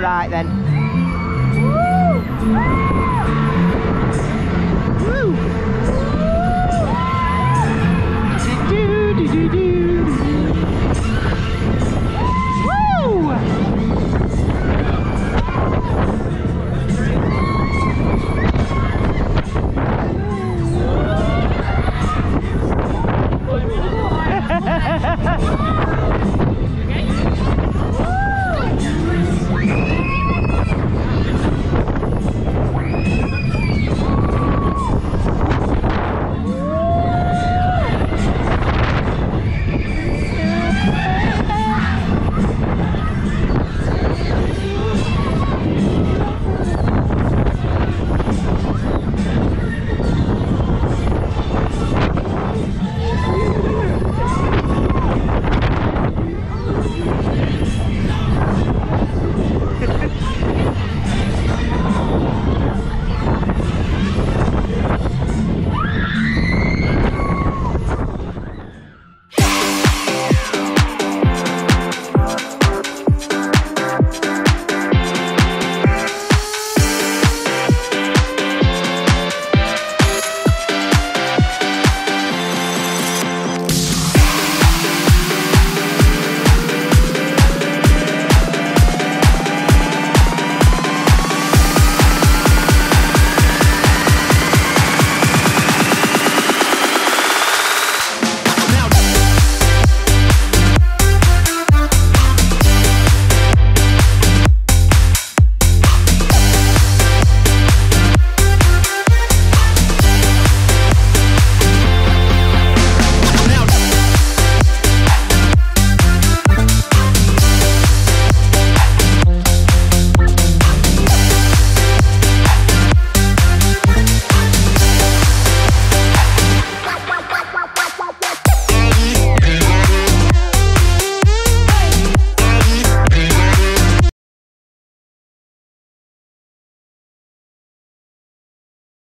All right then.